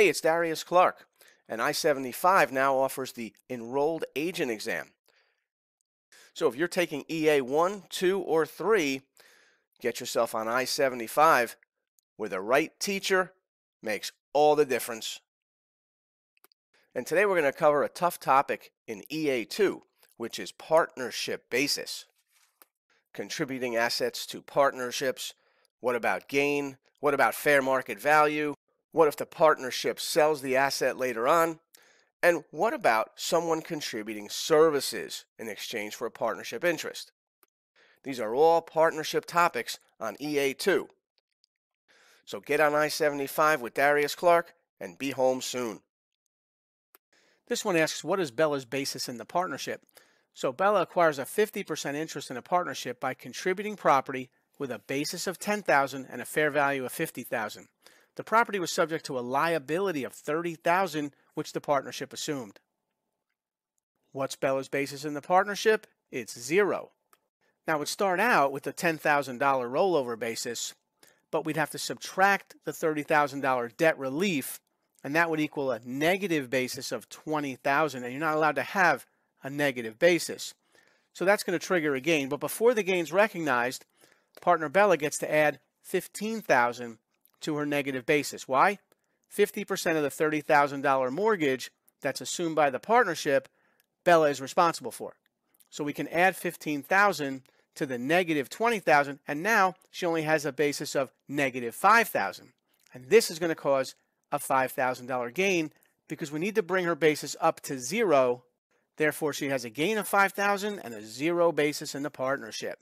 Hey, it's Darius Clark, and I 75 now offers the Enrolled Agent Exam. So if you're taking EA 1, 2, or 3, get yourself on I 75 where the right teacher makes all the difference. And today we're going to cover a tough topic in EA2, which is partnership basis. Contributing assets to partnerships. What about gain? What about fair market value? What if the partnership sells the asset later on? And what about someone contributing services in exchange for a partnership interest? These are all partnership topics on EA2. So get on I-75 with Darius Clark and be home soon. This one asks, what is Bella's basis in the partnership? So Bella acquires a 50% interest in a partnership by contributing property with a basis of 10,000 and a fair value of 50,000. The property was subject to a liability of 30,000 which the partnership assumed. What's Bella's basis in the partnership? It's zero. Now, it would start out with a $10,000 rollover basis, but we'd have to subtract the $30,000 debt relief, and that would equal a negative basis of 20,000, and you're not allowed to have a negative basis. So that's going to trigger a gain, but before the gain's recognized, partner Bella gets to add 15,000 to her negative basis. Why? 50% of the $30,000 mortgage that's assumed by the partnership, Bella is responsible for. So we can add 15,000 to the negative 20,000 and now she only has a basis of negative 5,000. And this is going to cause a $5,000 gain because we need to bring her basis up to zero. Therefore, she has a gain of 5,000 and a zero basis in the partnership.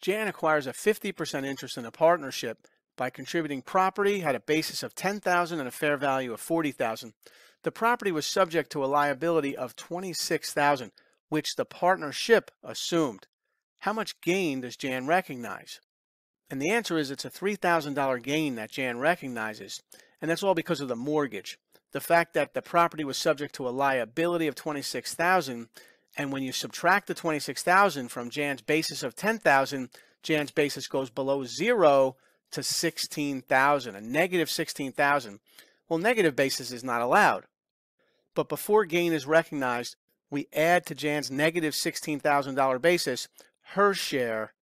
Jan acquires a 50% interest in a partnership by contributing property, had a basis of 10,000 and a fair value of 40,000. The property was subject to a liability of 26,000, which the partnership assumed. How much gain does Jan recognize? And the answer is it's a $3,000 gain that Jan recognizes, and that's all because of the mortgage. The fact that the property was subject to a liability of 26,000 and when you subtract the 26,000 from Jan's basis of 10,000, Jan's basis goes below zero to 16,000, a negative 16,000. Well, negative basis is not allowed. But before gain is recognized, we add to Jan's negative $16,000 basis her share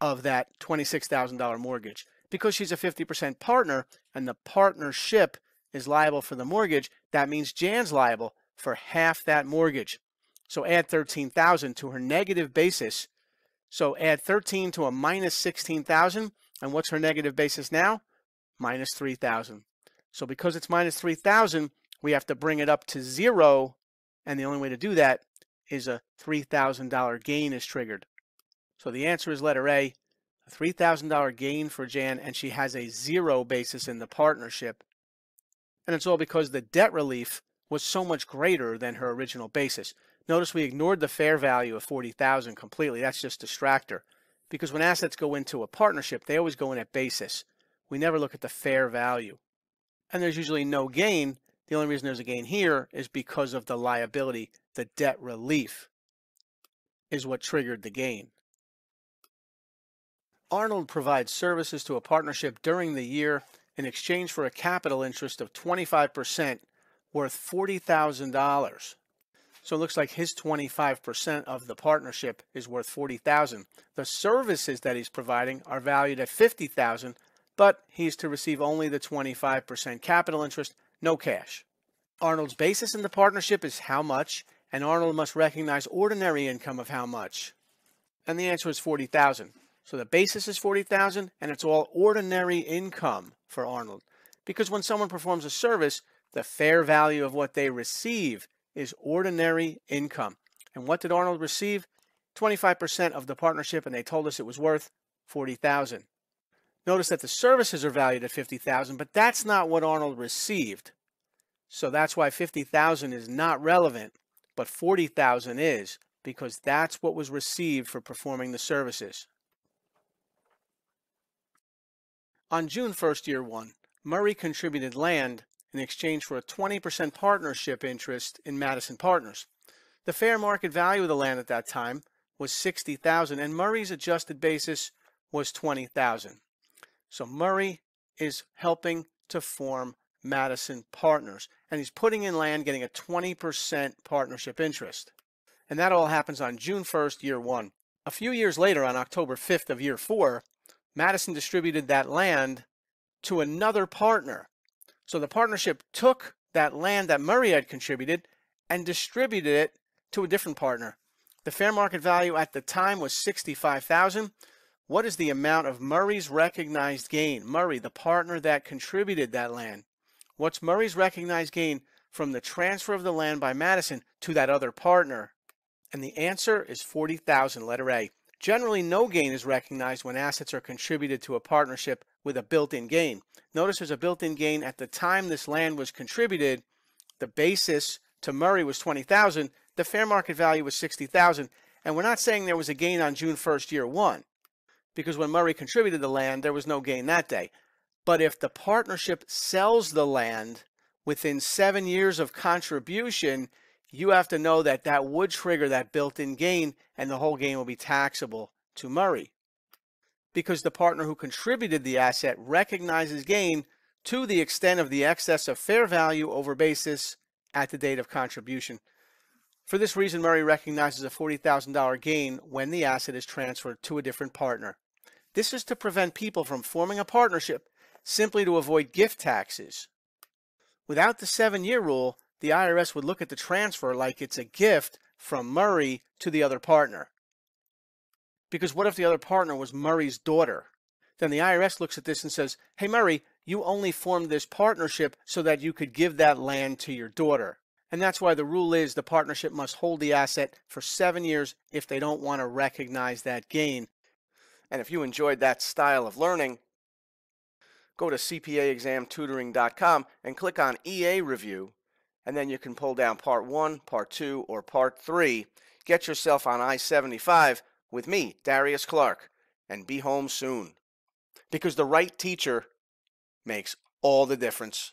of that $26,000 mortgage. Because she's a 50% partner and the partnership is liable for the mortgage, that means Jan's liable for half that mortgage. So add 13,000 to her negative basis. So add 13 to a minus 16,000. And what's her negative basis now? Minus 3,000. So because it's minus 3,000, we have to bring it up to zero. And the only way to do that is a $3,000 gain is triggered. So the answer is letter A, a $3,000 gain for Jan, and she has a zero basis in the partnership. And it's all because the debt relief was so much greater than her original basis. Notice we ignored the fair value of 40,000 completely. That's just distractor. Because when assets go into a partnership, they always go in at basis. We never look at the fair value. And there's usually no gain. The only reason there's a gain here is because of the liability. The debt relief is what triggered the gain. Arnold provides services to a partnership during the year in exchange for a capital interest of 25% worth $40,000. So it looks like his 25% of the partnership is worth 40,000. The services that he's providing are valued at 50,000, but he's to receive only the 25% capital interest, no cash. Arnold's basis in the partnership is how much, and Arnold must recognize ordinary income of how much. And the answer is 40,000. So the basis is 40,000 and it's all ordinary income for Arnold. Because when someone performs a service, the fair value of what they receive is ordinary income. And what did Arnold receive? 25% of the partnership, and they told us it was worth 40,000. Notice that the services are valued at 50,000, but that's not what Arnold received. So that's why 50,000 is not relevant, but 40,000 is because that's what was received for performing the services. On June 1st, year 1, Murray contributed land in exchange for a 20% partnership interest in Madison Partners. The fair market value of the land at that time was 60,000 and Murray's adjusted basis was 20,000. So Murray is helping to form Madison Partners. And he's putting in land, getting a 20% partnership interest. And that all happens on June 1st, year one. A few years later, on October 5th of year four, Madison distributed that land to another partner. So the partnership took that land that Murray had contributed and distributed it to a different partner. The fair market value at the time was 65,000. What is the amount of Murray's recognized gain? Murray, the partner that contributed that land. What's Murray's recognized gain from the transfer of the land by Madison to that other partner? And the answer is 40,000, letter A. Generally, no gain is recognized when assets are contributed to a partnership with a built-in gain. Notice there's a built-in gain at the time this land was contributed. The basis to Murray was 20,000. The fair market value was 60,000. And we're not saying there was a gain on June 1st, year one, because when Murray contributed the land, there was no gain that day. But if the partnership sells the land within seven years of contribution, you have to know that that would trigger that built-in gain and the whole gain will be taxable to Murray because the partner who contributed the asset recognizes gain to the extent of the excess of fair value over basis at the date of contribution. For this reason, Murray recognizes a $40,000 gain when the asset is transferred to a different partner. This is to prevent people from forming a partnership simply to avoid gift taxes. Without the seven year rule, the IRS would look at the transfer like it's a gift from Murray to the other partner. Because what if the other partner was Murray's daughter? Then the IRS looks at this and says, Hey, Murray, you only formed this partnership so that you could give that land to your daughter. And that's why the rule is the partnership must hold the asset for seven years if they don't want to recognize that gain. And if you enjoyed that style of learning, go to CPAexamtutoring.com and click on EA Review, and then you can pull down Part 1, Part 2, or Part 3. Get yourself on I 75 with me, Darius Clark, and be home soon. Because the right teacher makes all the difference.